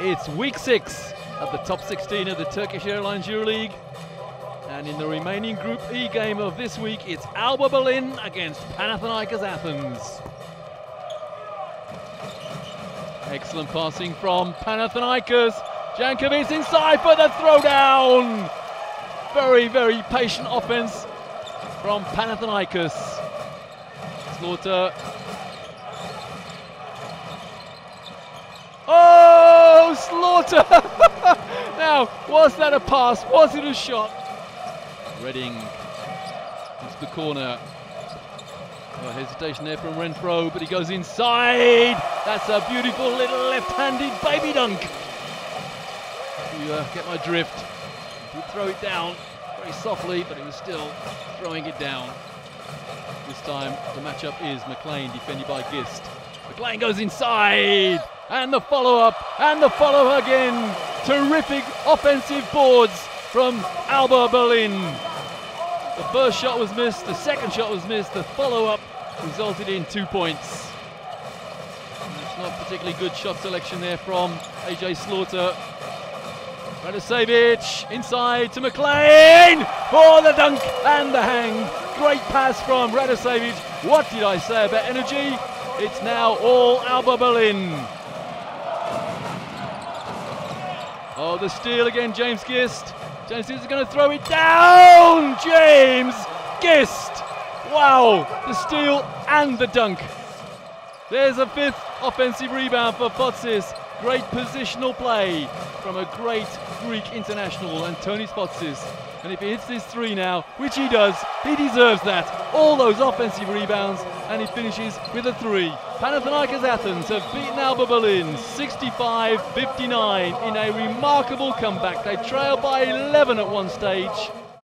It's week six of the top 16 of the Turkish Airlines EuroLeague. And in the remaining Group E game of this week, it's Alba Berlin against Panathinaikos Athens. Excellent passing from Panathinaikos. Jankovic inside for the throwdown. Very, very patient offense from Panathinaikos. Slaughter. Oh, Slaughter! now, was that a pass? Was it a shot? Redding into the corner. Oh, hesitation there from Renfroe, but he goes inside. That's a beautiful little left-handed baby dunk. You uh, get my drift. He throw it down very softly, but he was still throwing it down. This time the matchup is McLean defended by Gist. McLean goes inside, and the follow-up, and the follow again. Terrific offensive boards from Alba Berlin. The first shot was missed, the second shot was missed, the follow-up resulted in two points. It's not particularly good shot selection there from AJ Slaughter. Radosevic inside to McLean for the dunk and the hang. Great pass from Radosevic. What did I say about energy? It's now all Alba Berlin. Oh, the steal again, James Gist. James Gist is going to throw it down. James Gist. Wow, the steal and the dunk. There's a fifth offensive rebound for Fotsis. Great positional play from a great Greek international, Antonis Fotsis. And if he hits this three now, which he does, he deserves that. All those offensive rebounds, and he finishes with a three. Panathinaikos Athens have beaten Alba Berlin 65-59 in a remarkable comeback. They trailed by 11 at one stage.